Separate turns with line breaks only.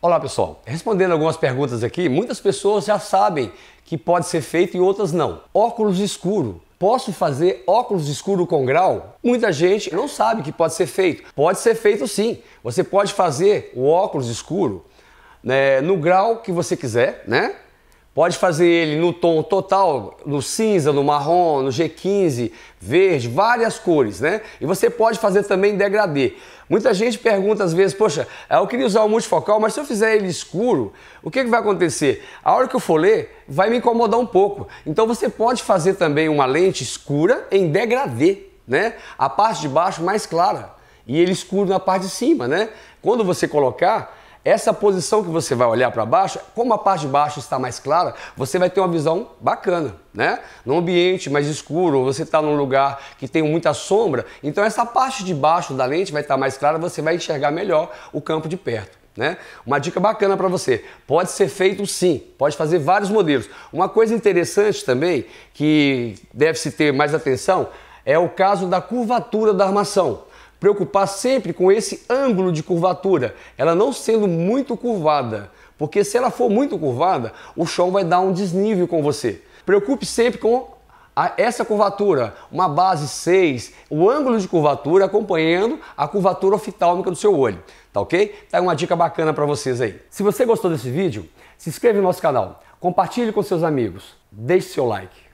Olá pessoal, respondendo algumas perguntas aqui, muitas pessoas já sabem que pode ser feito e outras não. Óculos escuro. Posso fazer óculos escuro com grau? Muita gente não sabe que pode ser feito. Pode ser feito sim. Você pode fazer o óculos escuro né, no grau que você quiser, né? Pode fazer ele no tom total, no cinza, no marrom, no G15, verde, várias cores, né? E você pode fazer também degradê. Muita gente pergunta às vezes, poxa, eu queria usar o multifocal, mas se eu fizer ele escuro, o que, que vai acontecer? A hora que eu for ler, vai me incomodar um pouco. Então você pode fazer também uma lente escura em degradê, né? A parte de baixo mais clara e ele escuro na parte de cima, né? Quando você colocar, essa posição que você vai olhar para baixo, como a parte de baixo está mais clara, você vai ter uma visão bacana, né? Num ambiente mais escuro, você está num lugar que tem muita sombra, então essa parte de baixo da lente vai estar mais clara, você vai enxergar melhor o campo de perto. Né? Uma dica bacana para você. Pode ser feito sim, pode fazer vários modelos. Uma coisa interessante também, que deve se ter mais atenção, é o caso da curvatura da armação preocupar sempre com esse ângulo de curvatura, ela não sendo muito curvada, porque se ela for muito curvada, o chão vai dar um desnível com você. Preocupe sempre com essa curvatura, uma base 6, o ângulo de curvatura acompanhando a curvatura oftálmica do seu olho, tá ok? Tá uma dica bacana para vocês aí. Se você gostou desse vídeo, se inscreva no nosso canal, compartilhe com seus amigos, deixe seu like.